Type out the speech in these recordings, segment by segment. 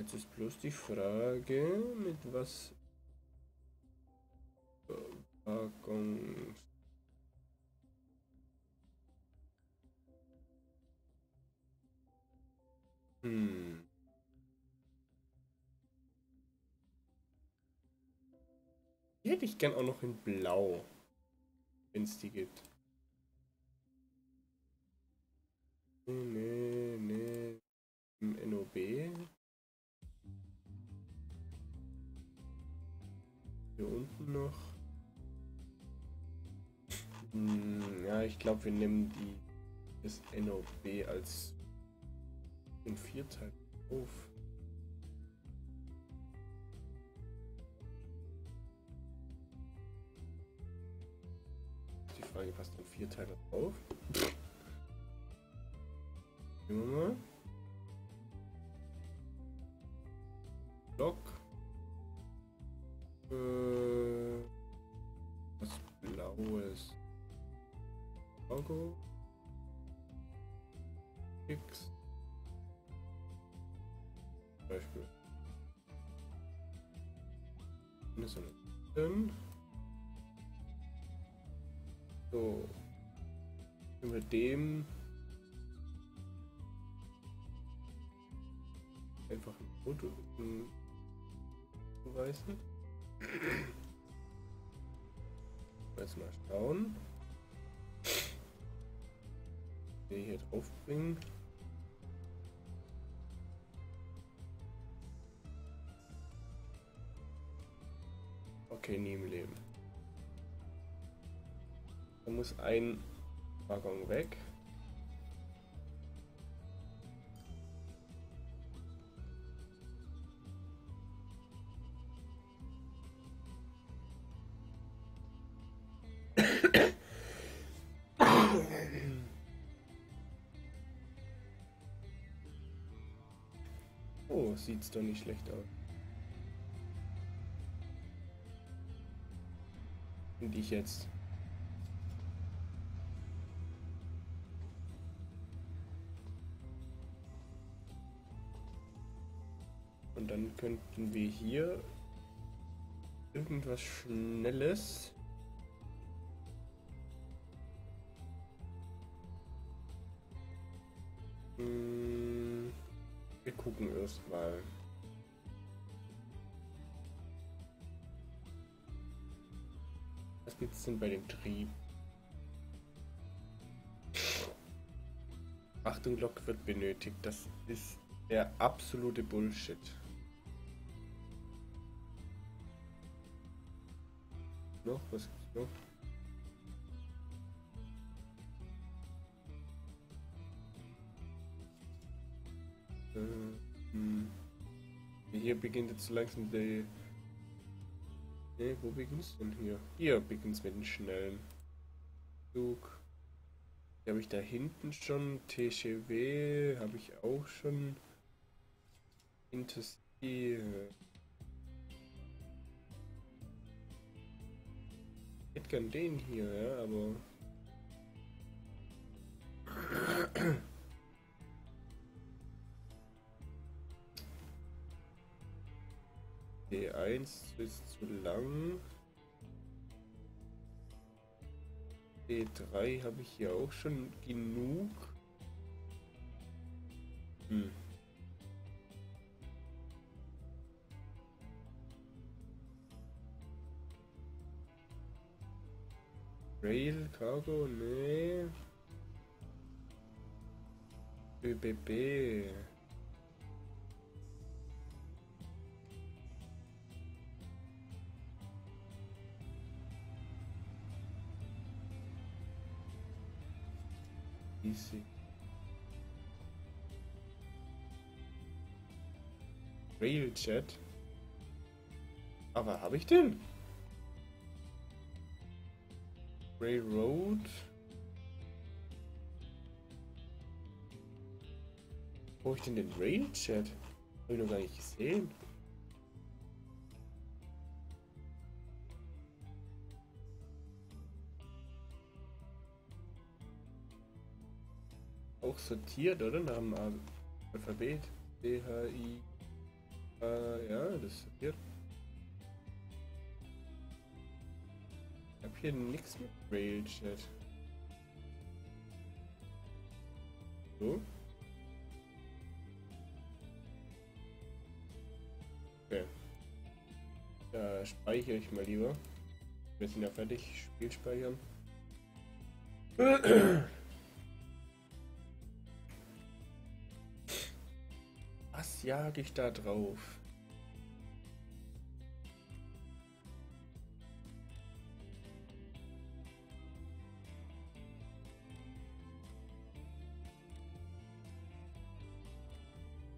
Jetzt ist bloß die Frage, mit was Waggon. Hm. Die hätte ich gern auch noch in Blau, wenn es die gibt. Nee, nee. Im NOB. Hier unten noch. Hm, ja, ich glaube, wir nehmen die das NOB als in Vierteil auf. Die Frage passt dann vier Teile drauf. Schauen wir mal. Logo. X. Beispiel. So. Mit dem einfach ein Foto zuweisen. Jetzt mal schauen. Den hier drauf bringen. Okay, nie im Leben. Da muss ein Waggon weg. Oh, sieht's doch nicht schlecht aus. Und ich jetzt. Und dann könnten wir hier irgendwas Schnelles. Gucken erstmal. Was gibt es denn bei dem Trieb? Achtung, Lok wird benötigt. Das ist der absolute Bullshit. Noch? Was gibt's noch? Hm. Hier beginnt jetzt langsam der Ne, wo beginnst du denn hier? Hier beginnt's mit dem schnellen Zug. Habe ich da hinten schon. TGW habe ich auch schon. Intercity. Ich hätte gern den hier, ja, aber. D1 ist zu lang. D3 habe ich hier auch schon genug. Hm. Rail, Cargo, nee. ÖBB. Easy. Railjet. Aber habe ich den? Railroad. Wo ich denn den Railjet? Habe ich noch gar nicht gesehen. Auch sortiert, oder? Nach dem Alphabet. D, H, I, Äh, ja, das hier. Ich hab hier nichts mit Railchat. So. Okay. Da speichere ich mal lieber. Wir sind ja fertig. Spiel speichern. Was jage ich da drauf?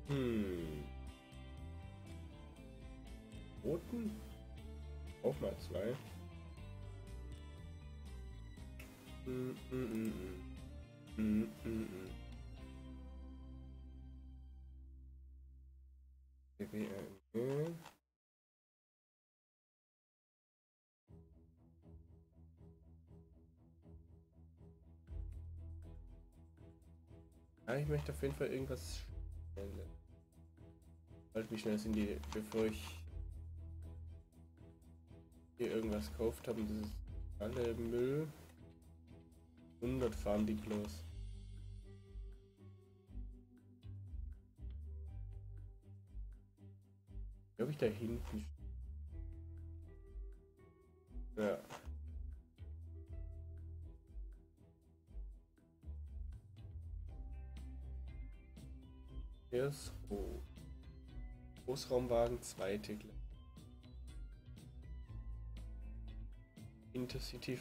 Hm. Roten? Auch mal zwei. Mm, mm, mm, BBN. Ja, ich möchte auf jeden Fall irgendwas schnell. Halt, wie schnell sind die, bevor ich hier irgendwas gekauft habe. Das ist alle Müll. 100 fahren die bloß. Glaube ich da hinten. Ja. Erst rot. Großraumwagen, zweite Klasse. Intercity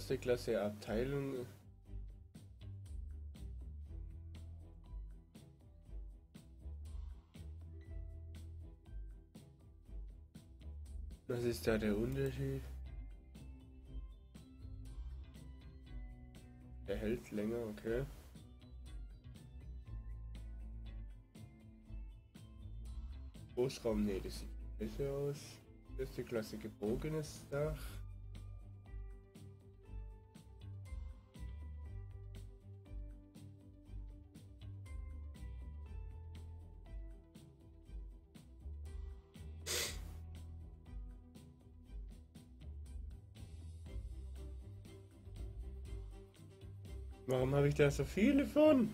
Erste Klasse Abteilung. Was ist da der Unterschied? Der hält länger, okay. Großraum, nee, das sieht besser aus. Erste Klasse gebogenes Dach. Warum habe ich da so viele von?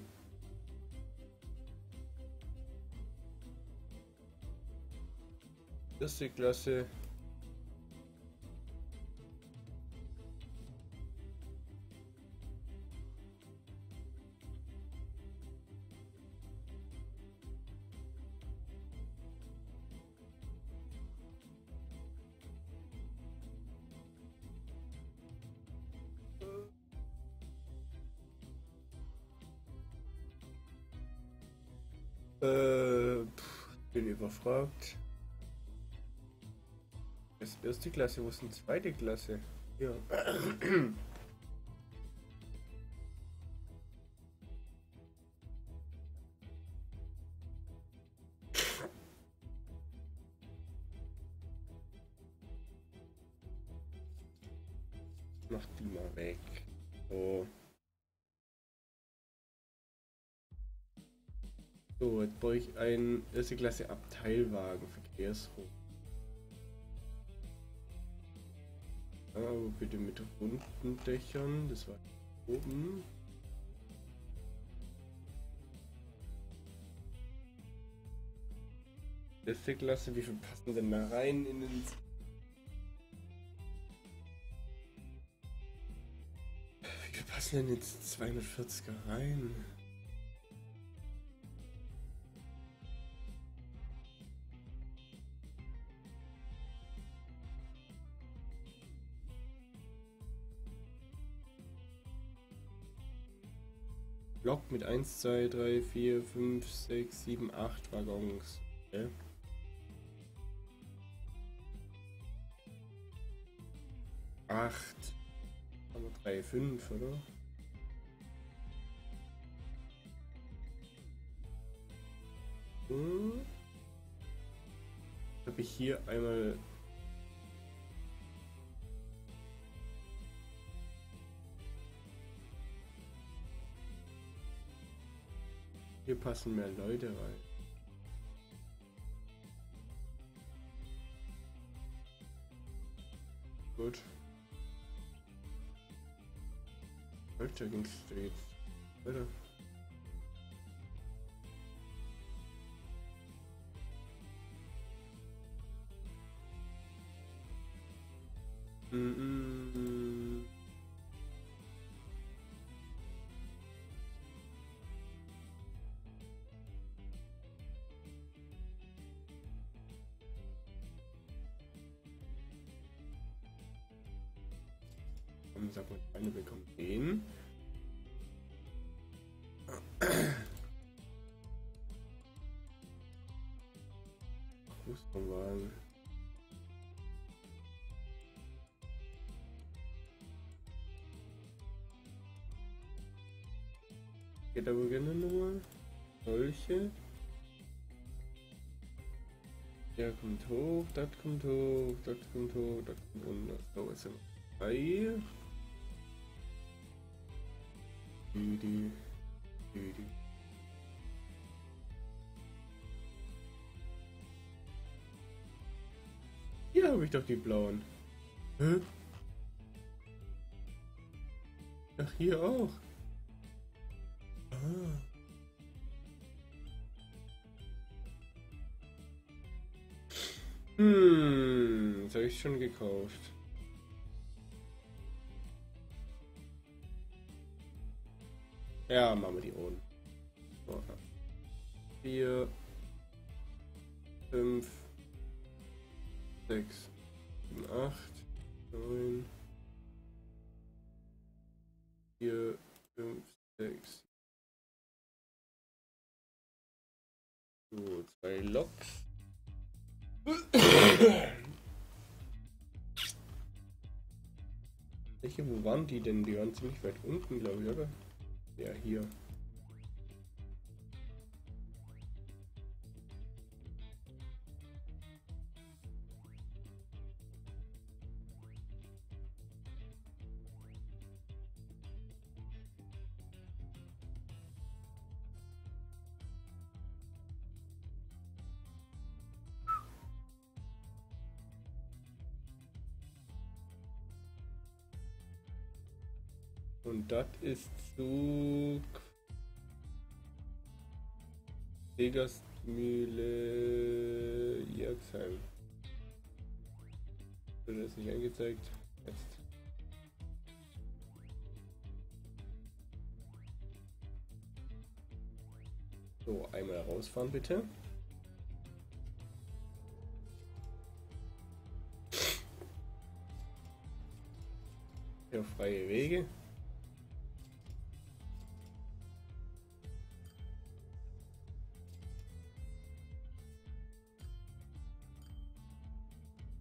Erste Klasse. Bin überfragt. Das ist erste Klasse, wo ist denn zweite Klasse? Ja. Mach die mal weg. So. Ich ein erste Klasse Abteilwagen, Verkehrshof. Aber bitte mit runden Dächern, das war oben. Erste Klasse, wie viel passen denn da rein in den... Wie viel passen denn jetzt 240er rein? Block mit 1, 2, 3, 4, 5, 6, 7, 8 Waggons. Okay. Acht. Aber drei, fünf, oder? Hm. Habe ich hier einmal passen mehr Leute rein. Gut. Checking Street. Bitte. Mm -mm. Komm, sag mal, eine bekommt den. Fußballwagen. Geht aber gerne nochmal. Solche. Der kommt hoch, das kommt hoch, das kommt hoch, das kommt runter. So, ist er drei. Hier habe ich doch die blauen. Hä? Ach, hier auch. Ah. Hm, das habe ich schon gekauft. Ja, machen wir die ohne. So, ja. Vier, fünf, sechs, sieben, acht, neun, vier, fünf, sechs. So, zwei Loks. Welche, wo waren die denn? Die waren ziemlich weit unten, glaube ich, oder? Ja, hier. Und das ist Zug. Degersmühle Jerksheim. Wurde das nicht angezeigt? Jetzt. So, einmal rausfahren bitte.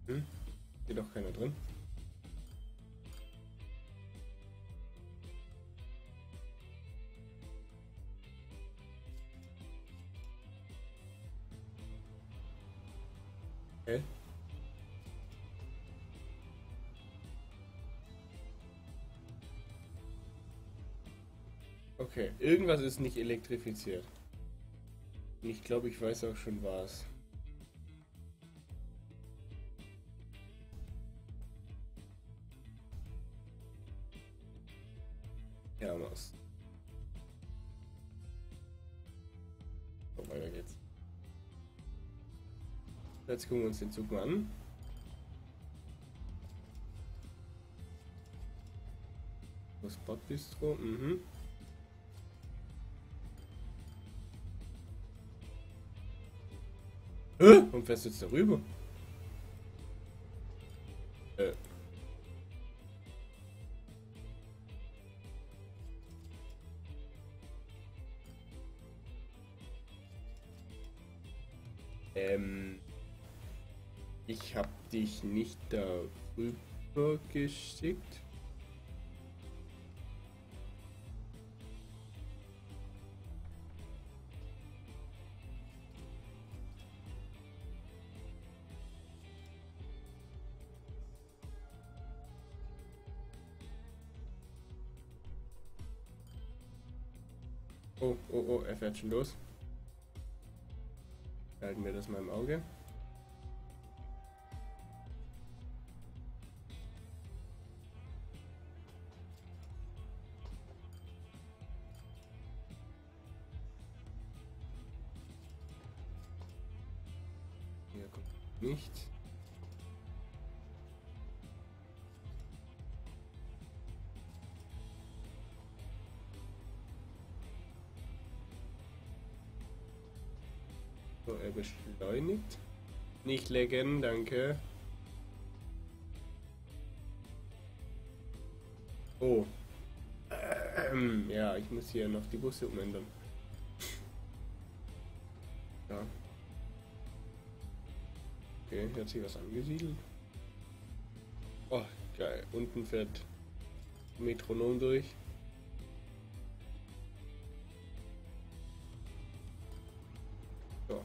Hm? Steht doch keiner drin. Okay. Okay, irgendwas ist nicht elektrifiziert. Ich glaube, ich weiß auch schon was. Jetzt gucken wir uns den Zug mal an. Das Bordbistro, mhm. Und fährst du jetzt darüber? Nicht darüber geschickt. Oh, oh, oh, er fährt schon los. Halten wir das mal im Auge. Nichts. So, er beschleunigt. Nicht legen, danke. Oh. Ähm, ja, ich muss hier noch die Busse umändern. Okay, hier hat sich was angesiedelt. Oh, geil. Unten fährt Metronom durch. So.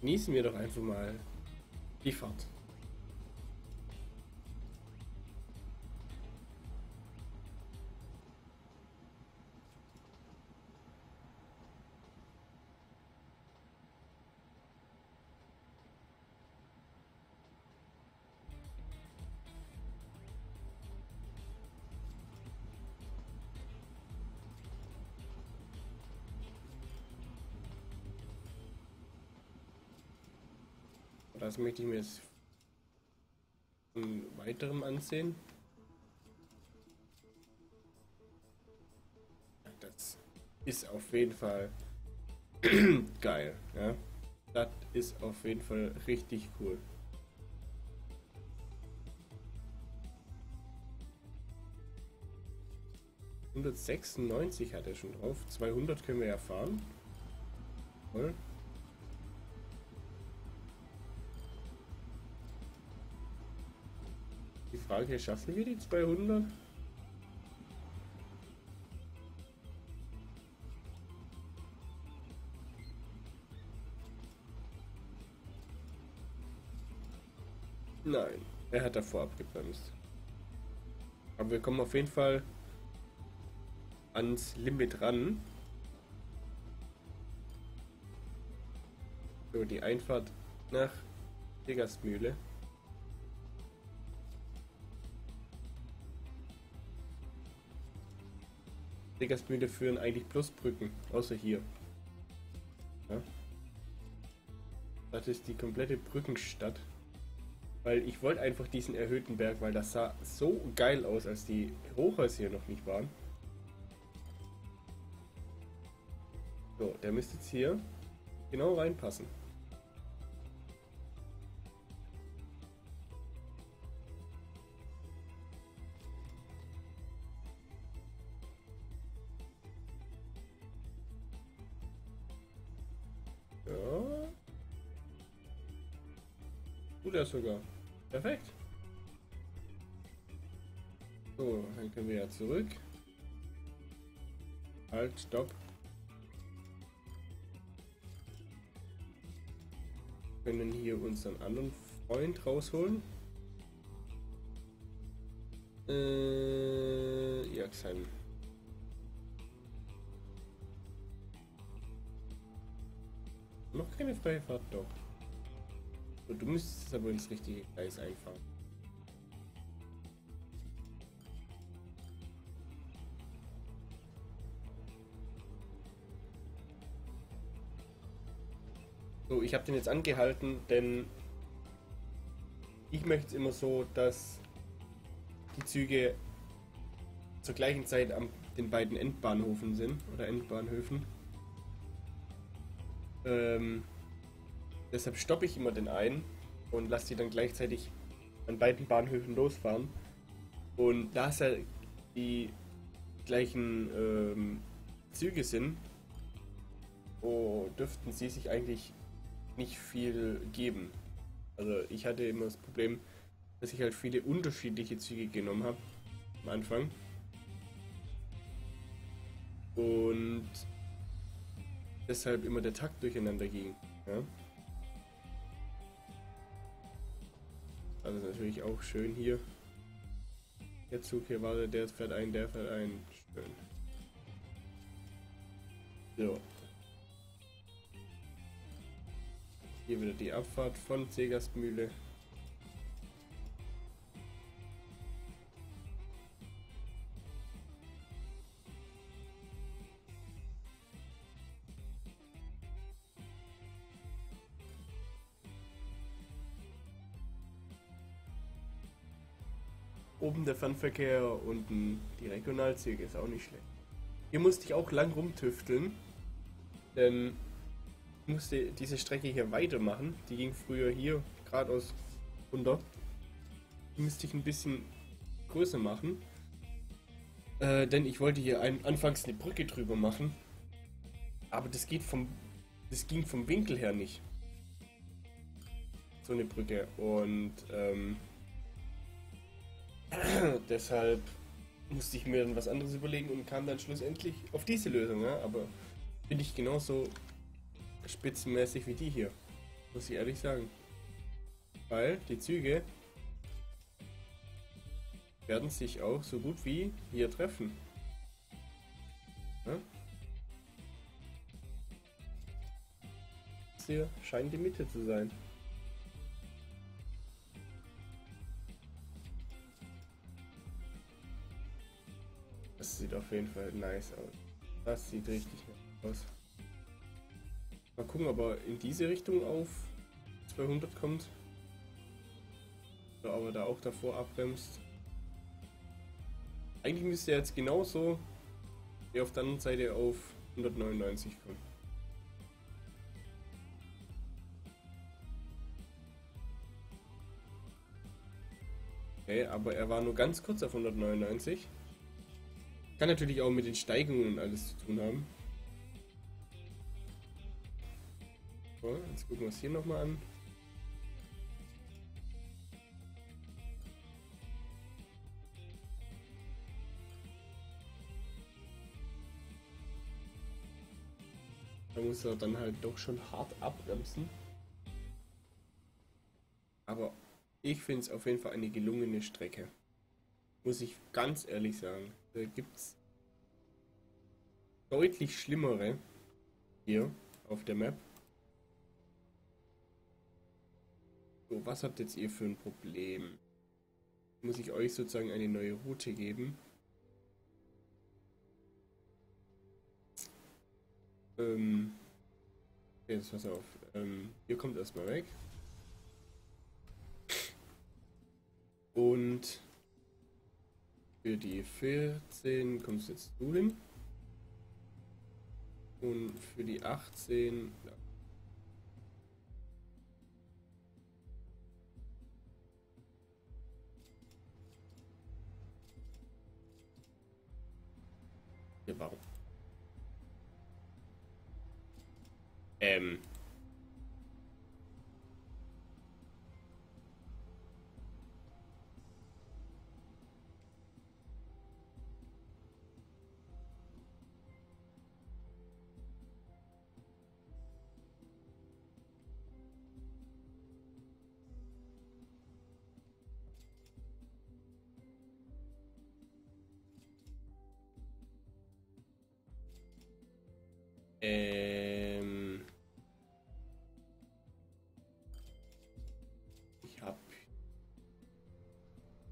Genießen wir doch einfach mal die Fahrt. Das möchte ich mir jetzt von weiterem ansehen. Das ist auf jeden Fall geil. Ja? Das ist auf jeden Fall richtig cool. ...196 hat er schon drauf. 200 können wir ja fahren. Toll. Frage, schaffen wir die 200? Nein, er hat davor abgebremst. Aber wir kommen auf jeden Fall ans Limit ran. So, die Einfahrt nach Degersmühle. Diggersmühle führen eigentlich plus Brücken, außer hier. Ja? Das ist die komplette Brückenstadt. Weil ich wollte einfach diesen erhöhten Berg, weil das sah so geil aus, als die Hochhäuser hier noch nicht waren. So, der müsste jetzt hier genau reinpassen. Er sogar. Perfekt. So, dann können wir ja zurück. Halt, stopp. Können hier unseren anderen Freund rausholen. Äh, ja, sein. Noch keine freie Fahrt, doch. Du müsstest aber ins richtige Gleis einfahren. So, ich habe den jetzt angehalten, denn ich möchte es immer so, dass die Züge zur gleichen Zeit an den beiden Endbahnhofen sind oder Endbahnhöfen. Ähm, Deshalb stoppe ich immer den einen und lasse die dann gleichzeitig an beiden Bahnhöfen losfahren. Und da es ja die gleichen ähm, Züge sind, oh, dürften sie sich eigentlich nicht viel geben. Also ich hatte immer das Problem, dass ich halt viele unterschiedliche Züge genommen habe am Anfang. Und deshalb immer der Takt durcheinander ging. Ja? Das ist natürlich auch schön hier. Der Zug hier war, der fährt ein, der fährt ein. Schön. So. Hier wieder die Abfahrt von Segerstmühle. Der Fernverkehr, unten die Regionalzüge, ist auch nicht schlecht. Hier musste ich auch lang rumtüfteln, denn ich musste diese Strecke hier weitermachen. Die ging früher hier geradeaus runter. Die musste ich ein bisschen größer machen, äh, denn ich wollte hier ein, anfangs eine Brücke drüber machen, aber das geht vom, das ging vom Winkel her nicht. So eine Brücke und ähm, Deshalb musste ich mir dann was anderes überlegen und kam dann schlussendlich auf diese Lösung. Ja? Aber finde ich genauso spitzenmäßig wie die hier. Muss ich ehrlich sagen. Weil die Züge werden sich auch so gut wie hier treffen. Ja? Hier scheint die Mitte zu sein. Jeden Fall nice aus. Das sieht richtig nice aus. Mal gucken, ob er in diese Richtung auf 200 kommt. Oder ob er da auch davor abbremst. Eigentlich müsste er jetzt genauso wie auf der anderen Seite auf 199 kommen. Okay, aber er war nur ganz kurz auf 199. Kann natürlich auch mit den Steigungen und alles zu tun haben. So, jetzt gucken wir es hier nochmal an. Da muss er dann halt doch schon hart abbremsen. Aber ich finde es auf jeden Fall eine gelungene Strecke. Muss ich ganz ehrlich sagen. Da gibt es deutlich schlimmere hier auf der Map. So, was habt jetzt ihr für ein Problem? Muss ich euch sozusagen eine neue Route geben? Ähm, jetzt pass auf. Ähm, ihr kommt erstmal weg. Und für die 14 kommst jetzt du hin. Und für die 18. Ja. Ja, warum? Ähm. Ähm. Ich hab.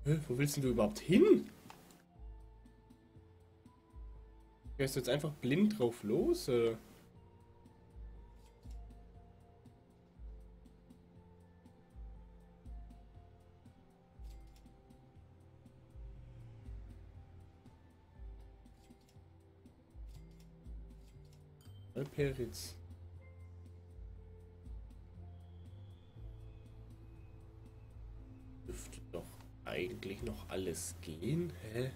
Hä, wo willst du überhaupt hin? Gehst du jetzt einfach blind drauf los? Oder? Peritz. Dürfte doch eigentlich noch alles gehen, hä?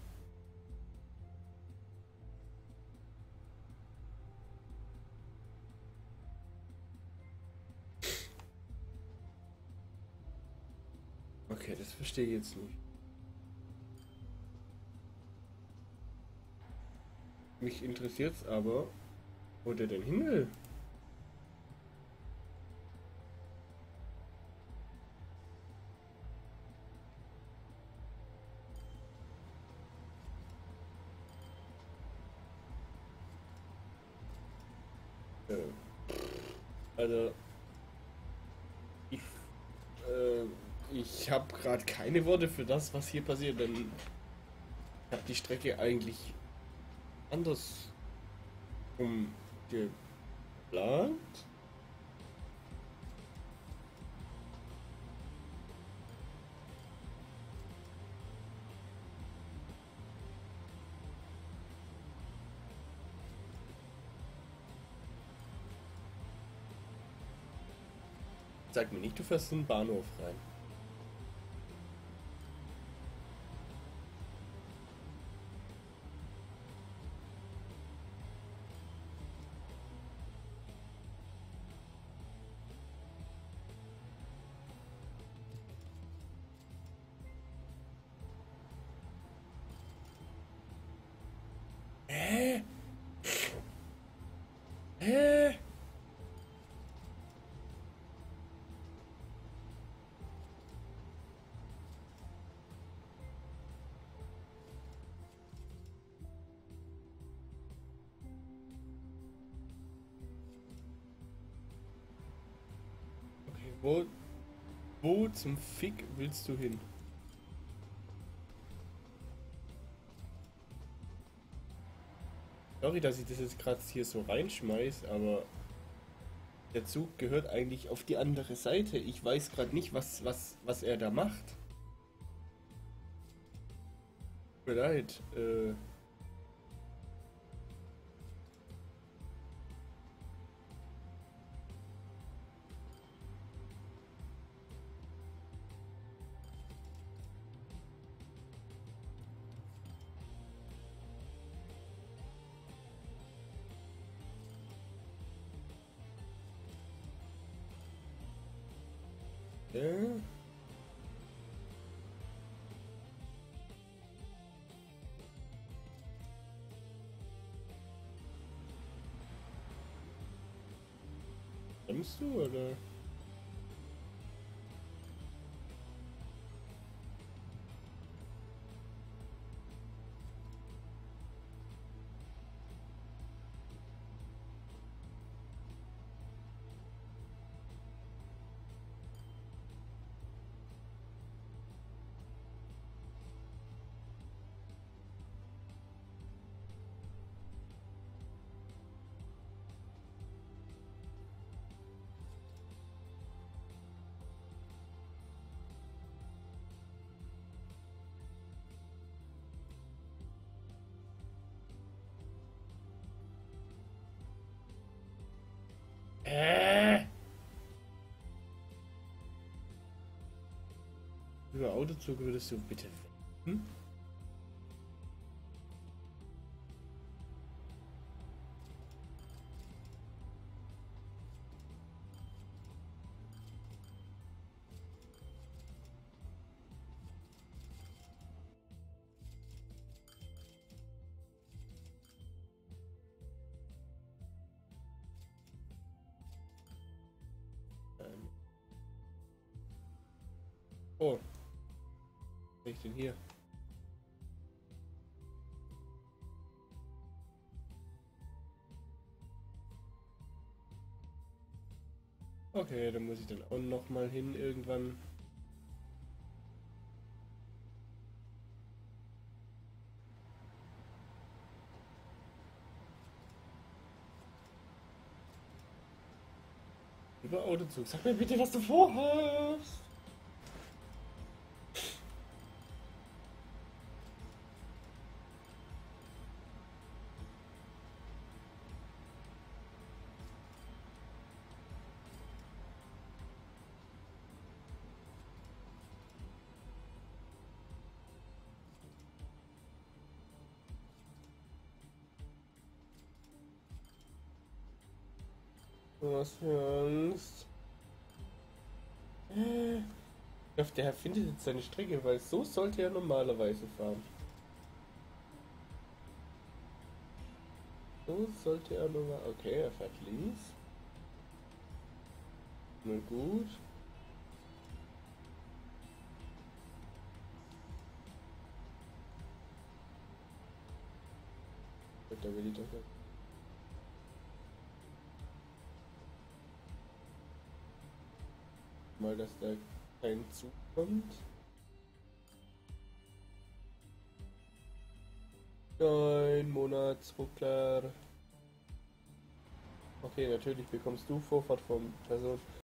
Okay, das verstehe ich jetzt nicht. Mich interessiert es aber, wo der denn hin will? Äh, also, ich, äh, ich habe gerade keine Worte für das, was hier passiert, denn ich habe die Strecke eigentlich anders um umgeplant. Sag mir nicht, du fährst in den Bahnhof rein. Wo, wo zum Fick willst du hin? Sorry, dass ich das jetzt gerade hier so reinschmeiß, aber der Zug gehört eigentlich auf die andere Seite. Ich weiß gerade nicht, was, was, was er da macht. Tut mir leid. Äh Bremst du oder? Autozug würdest du bitte. Hm? Ähm. Ich denn hier? Okay, dann muss ich dann auch noch mal hin irgendwann. Über Autozug. Sag mir bitte, was du vorhast. Was. Äh, Ich hoffe, der findet jetzt seine Strecke, weil so sollte er normalerweise fahren. So sollte er normal. Okay, er fährt links. Na gut. Da will ich doch nicht. Mal, dass da kein Zug kommt. Nein, Monatsruckler. Okay, natürlich bekommst du Vorfahrt von Person.